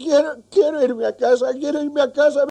quiero, quiero irme a casa, quiero irme a casa.